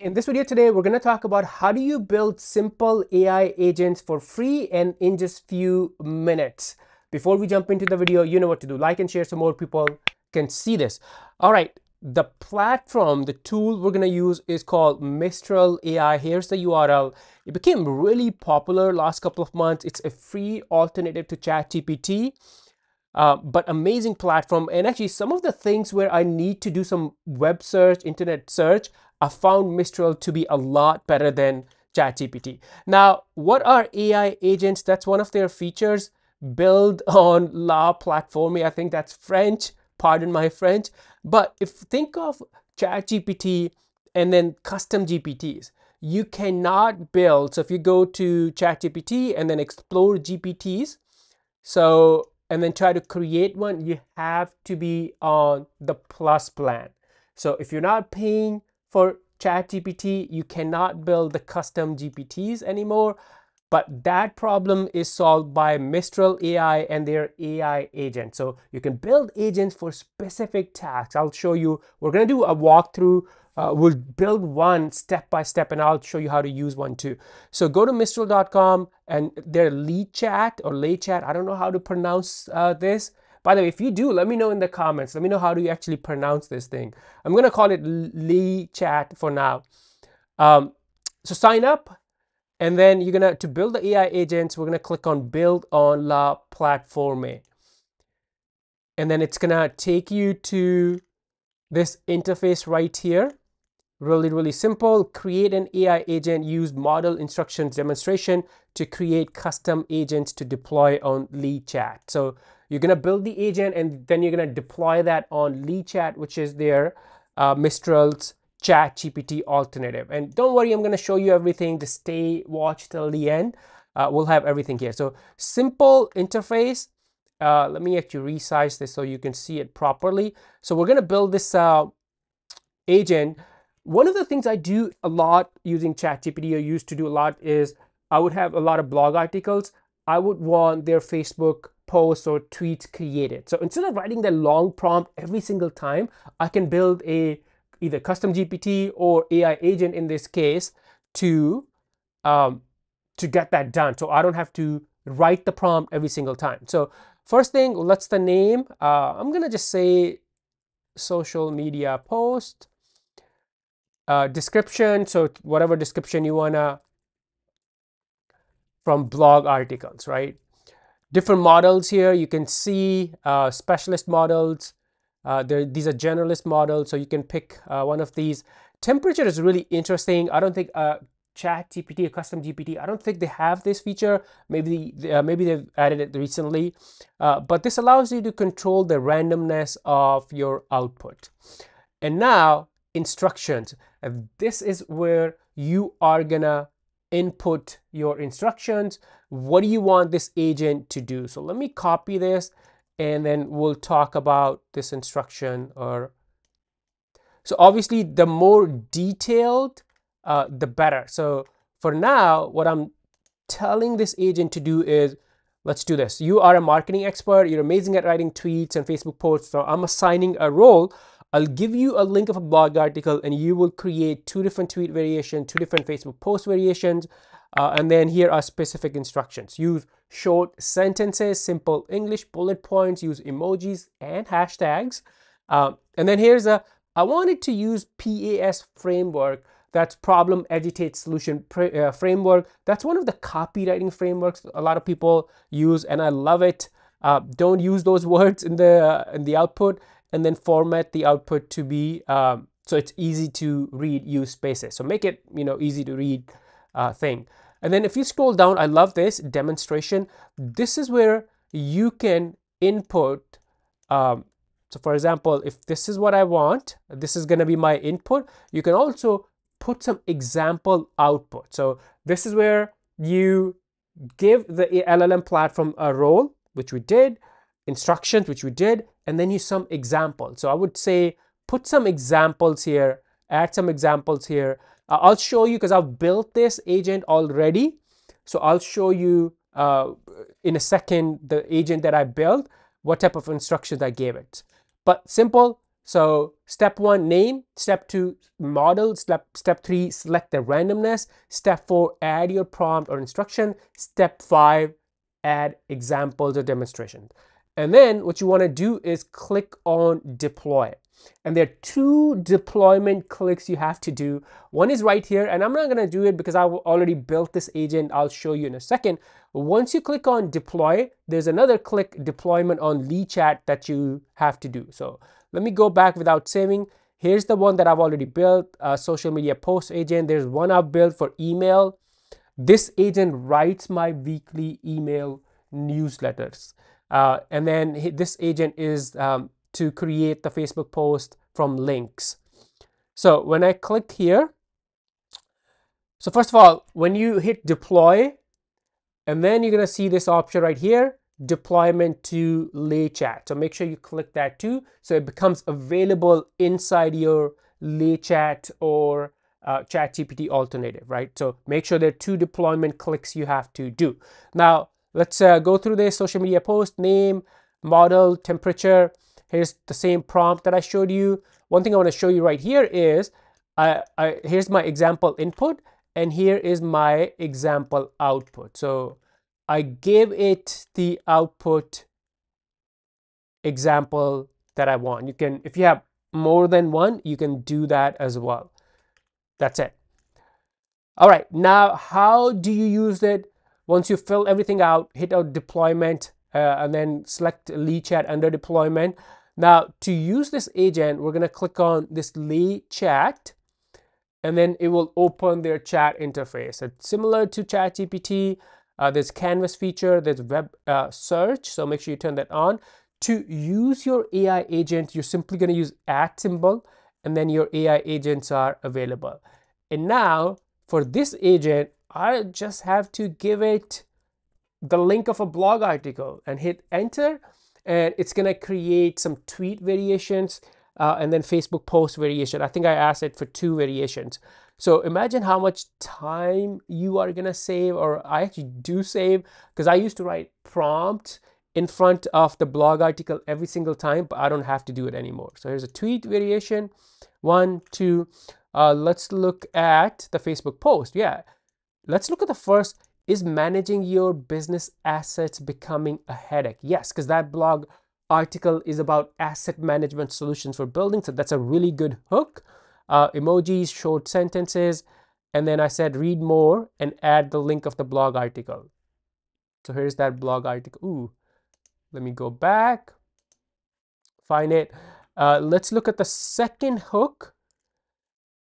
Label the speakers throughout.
Speaker 1: In this video today, we're going to talk about how do you build simple AI agents for free and in just few minutes. Before we jump into the video, you know what to do. Like and share so more people can see this. All right, the platform, the tool we're going to use is called Mistral AI. Here's the URL. It became really popular last couple of months. It's a free alternative to ChatGPT. Uh, but amazing platform and actually some of the things where I need to do some web search, internet search, I found Mistral to be a lot better than ChatGPT. Now, what are AI agents? That's one of their features. Build on La Plateforme. I think that's French. Pardon my French. But if think of ChatGPT and then custom GPTs, you cannot build. So if you go to ChatGPT and then explore GPTs, so and then try to create one, you have to be on the plus plan. So if you're not paying for ChatGPT, you cannot build the custom GPTs anymore. But that problem is solved by Mistral AI and their AI agent. So you can build agents for specific tasks. I'll show you, we're going to do a walkthrough. Uh, we'll build one step by step and I'll show you how to use one too. So go to mistral.com and their lead chat or lay chat. I don't know how to pronounce uh, this. By the way, if you do, let me know in the comments. Let me know how do you actually pronounce this thing. I'm going to call it Lee Chat for now. Um, so sign up and then you're going to, to build the AI agents, we're going to click on build on La Plateforme. And then it's going to take you to this interface right here. Really, really simple. Create an AI agent, use model instructions demonstration to create custom agents to deploy on Lee Chat. So you're going to build the agent and then you're going to deploy that on LeeChat, which is their uh, Mistral's chat GPT alternative. And don't worry, I'm going to show you everything. Just stay, watch till the end. Uh, we'll have everything here. So simple interface. Uh, let me actually resize this so you can see it properly. So we're going to build this uh, agent. One of the things I do a lot using ChatGPT or used to do a lot is I would have a lot of blog articles. I would want their Facebook posts or tweets created. So instead of writing the long prompt every single time, I can build a either custom GPT or AI agent in this case to um, to get that done. So I don't have to write the prompt every single time. So first thing, what's the name? Uh, I'm gonna just say social media post. Uh, description, so whatever description you wanna from blog articles, right? Different models here, you can see uh, specialist models, uh, these are generalist models, so you can pick uh, one of these. Temperature is really interesting. I don't think uh, Chat GPT or Custom GPT, I don't think they have this feature. Maybe uh, maybe they've added it recently, uh, but this allows you to control the randomness of your output. And now instructions. This is where you are gonna input your instructions. What do you want this agent to do? So let me copy this and then we'll talk about this instruction or so obviously the more detailed uh, the better so for now what I'm telling this agent to do is let's do this you are a marketing expert you're amazing at writing tweets and Facebook posts so I'm assigning a role I'll give you a link of a blog article and you will create two different tweet variations two different Facebook post variations uh, and then here are specific instructions. Use short sentences, simple English bullet points, use emojis and hashtags. Uh, and then here's a, I wanted to use PAS framework. That's problem agitate solution uh, framework. That's one of the copywriting frameworks a lot of people use and I love it. Uh, don't use those words in the, uh, in the output and then format the output to be, um, so it's easy to read, use spaces. So make it, you know, easy to read uh, thing. And then if you scroll down, I love this demonstration. This is where you can input. Um, so for example, if this is what I want, this is going to be my input. You can also put some example output. So this is where you give the LLM platform a role, which we did, instructions, which we did, and then use some examples. So I would say put some examples here, add some examples here. Uh, I'll show you because I've built this agent already. So I'll show you uh, in a second the agent that I built, what type of instructions I gave it. But simple, So step one, name. Step two, model. Step, step three, select the randomness. Step four, add your prompt or instruction. Step five, add examples or demonstrations. And then what you want to do is click on deploy. And there are two deployment clicks you have to do. One is right here, and I'm not going to do it because I've already built this agent. I'll show you in a second. Once you click on deploy, there's another click deployment on LeChat that you have to do. So let me go back without saving. Here's the one that I've already built, a social media post agent. There's one I've built for email. This agent writes my weekly email newsletters. Uh, and then this agent is um, to create the Facebook post from links. So when I click here, so first of all, when you hit deploy, and then you're to see this option right here, deployment to LeChat. So make sure you click that too. So it becomes available inside your LeChat or uh, ChatGPT alternative, right? So make sure there are two deployment clicks you have to do. Now, let's uh, go through this social media post, name, model, temperature. Here's the same prompt that I showed you. One thing I want to show you right here is, I, I, here's my example input, and here is my example output. So I gave it the output example that I want. You can, if you have more than one, you can do that as well. That's it. All right, now how do you use it? Once you fill everything out, hit out deployment, uh, and then select Lee Chat under deployment. Now, to use this agent, we're gonna click on this Lee Chat and then it will open their chat interface. It's similar to ChatGPT. Uh, there's Canvas feature, there's web uh, search, so make sure you turn that on. To use your AI agent, you're simply gonna use at symbol, and then your AI agents are available. And now, for this agent, I just have to give it the link of a blog article and hit enter and it's going to create some tweet variations uh, and then Facebook post variation. I think I asked it for two variations. So imagine how much time you are going to save or I actually do save because I used to write prompt in front of the blog article every single time, but I don't have to do it anymore. So here's a tweet variation. One, two. Uh, let's look at the Facebook post. Yeah. Let's look at the first is managing your business assets becoming a headache? Yes, because that blog article is about asset management solutions for buildings. So that's a really good hook. Uh, emojis, short sentences. And then I said read more and add the link of the blog article. So here's that blog article. Ooh, let me go back, find it. Uh, let's look at the second hook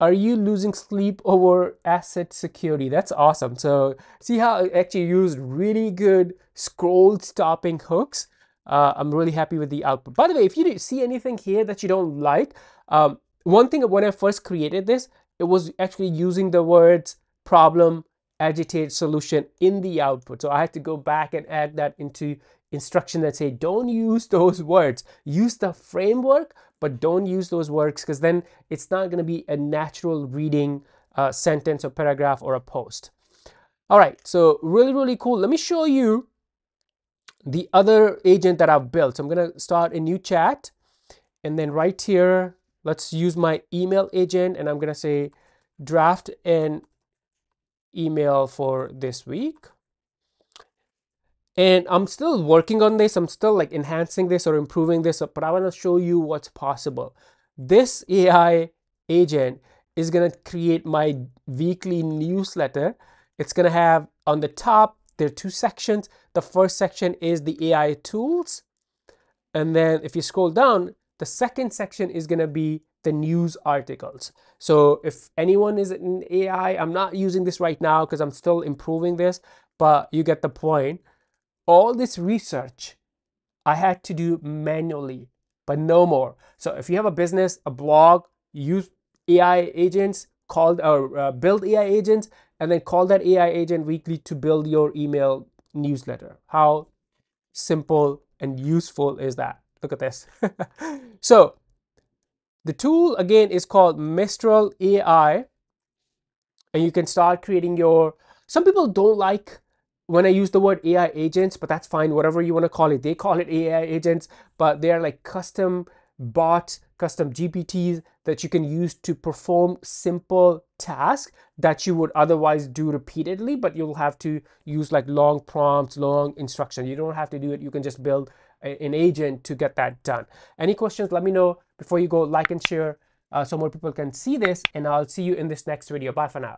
Speaker 1: are you losing sleep over asset security? That's awesome. So see how I actually used really good scroll stopping hooks. Uh, I'm really happy with the output. By the way, if you see anything here that you don't like, um, one thing when I first created this, it was actually using the words problem, agitate, solution in the output. So I had to go back and add that into instruction that say don't use those words. Use the framework, but don't use those words because then it's not going to be a natural reading uh, sentence or paragraph or a post. All right, so really, really cool. Let me show you the other agent that I've built. So I'm going to start a new chat and then right here, let's use my email agent and I'm going to say draft an email for this week. And i'm still working on this. I'm still like enhancing this or improving this but i want to show you what's possible. This ai agent is going to create my weekly newsletter. It's going to have on the top there are two sections. The first section is the ai tools. And then if you scroll down the second section is going to be the news articles so if anyone is in ai i'm not using this right now because i'm still improving this but you get the point all this research I had to do manually, but no more. So if you have a business, a blog, use AI agents, called or uh, build AI agents, and then call that AI agent weekly to build your email newsletter. How simple and useful is that? Look at this. so the tool again is called Mistral AI, and you can start creating your. Some people don't like when I use the word AI agents, but that's fine, whatever you want to call it. They call it AI agents, but they are like custom bots, custom GPTs that you can use to perform simple tasks that you would otherwise do repeatedly, but you'll have to use like long prompts, long instruction. You don't have to do it. You can just build a, an agent to get that done. Any questions? Let me know before you go like and share uh, so more people can see this and I'll see you in this next video. Bye for now.